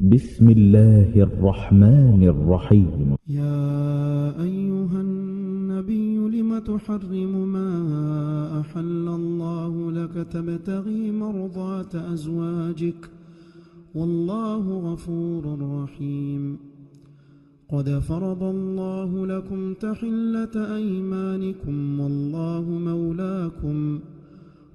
بسم الله الرحمن الرحيم. يا أيها النبي لم تحرم ما أحل الله لك؟ تبتغي مرضات أزواجك. والله غفور رحيم. قد فرض الله لكم تحلة أيمانكم. والله مولاكم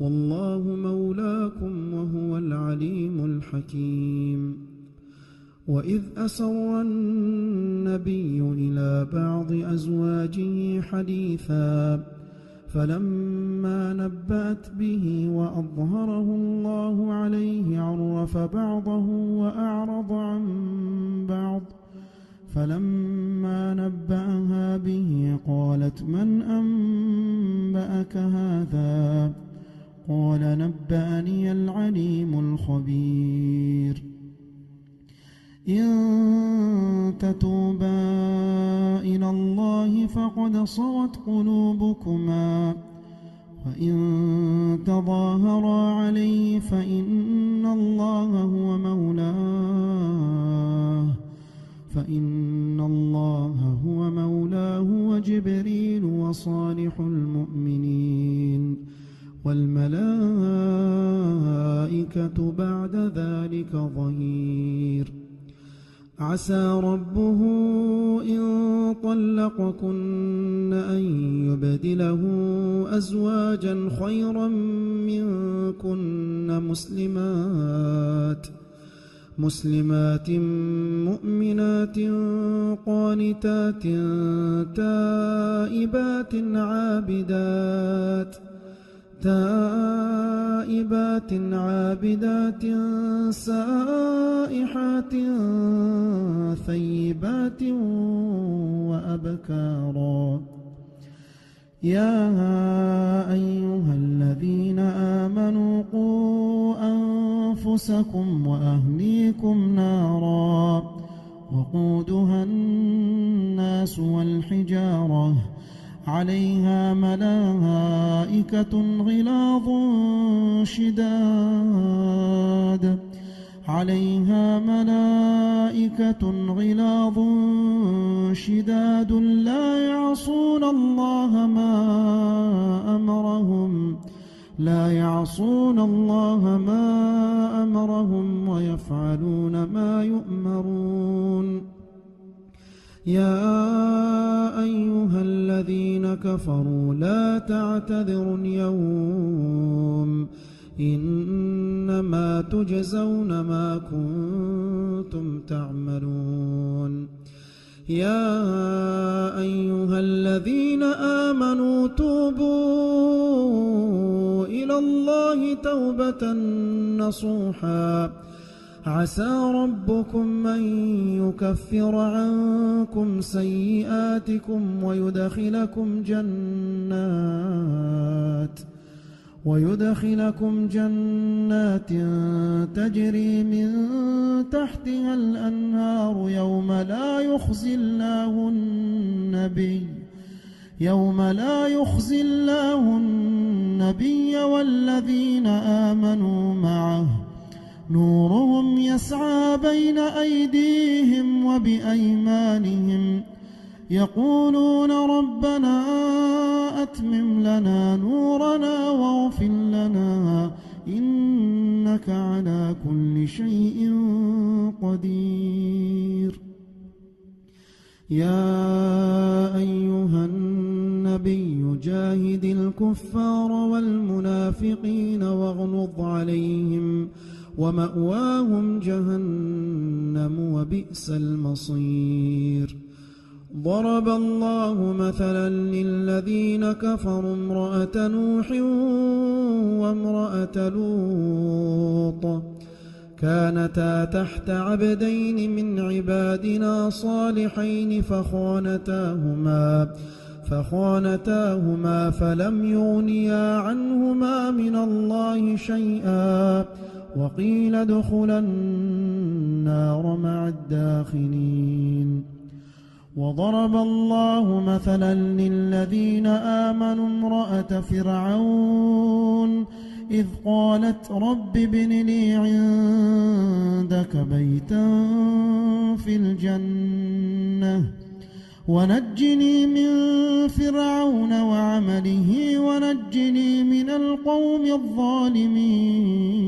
والله مولاكم وهو العليم الحكيم. وإذ أسر النبي إلى بعض أزواجه حديثا فلما نبأت به وأظهره الله عليه عرف بعضه وأعرض عن بعض فلما نبأها به قالت من أنبأك هذا؟ قال نبأني العليم الخبير إن تتوبا إلى الله فقد صغت قلوبكما وإن تظاهرا عليه فإن الله هو مولاه فإن الله هو مولاه وجبريل وصالح المؤمنين. والملائكة بعد ذلك ظهير. عسى ربه إن طلقكن أن يبدله أزواجا خيرا منكن مسلمات مسلمات مؤمنات قانتات تائبات عابدات تائبات عابدات سائحات ثيبات وأبكارا. يا أيها الذين آمنوا قوا أنفسكم وأهليكم نارا وقودها الناس والحجارة عليها ملائكة غلاظ شداد. عليها ملائكة غلاظ شداد. لا يعصون الله ما أمرهم. لا يعصون الله ما أمرهم ويفعلون ما يؤمرون. يا كفروا لا تعتذروا اليوم إنما تجزون ما كنتم تعملون يا أيها الذين آمنوا توبوا إلى الله توبة نصوحا عسى ربكم أن يكفر عنكم سيئاتكم ويدخلكم جنات ويدخلكم جنات تجري من تحتها الأنهار يوم لا يخزي الله النبي يوم لا يخزي الله النبي والذين آمنوا معه نورهم يسعى بين أيديهم وبأيمانهم. يقولون ربنا أتمم لنا نورنا واغفر لنا. إنك على كل شيء قدير. يا أيها النبي جاهد الكفار والمنافقين واغلظ عليهم. ومأواهم جهنم وبئس المصير. ضرب الله مثلا للذين كفروا امرأة نوح وامرأة لوط. كانتا تحت عبدين من عبادنا صالحين فخانتاهما فخانتاهما فلم يغنيا عنهما من الله شيئا. وقيل ادخلا النار مع الداخلين. وضرب الله مثلا للذين آمنوا امرأة فرعون إذ قالت رب ابن لي عندك بيتا في الجنة ونجني من فرعون وعمله ونجني من القوم الظالمين.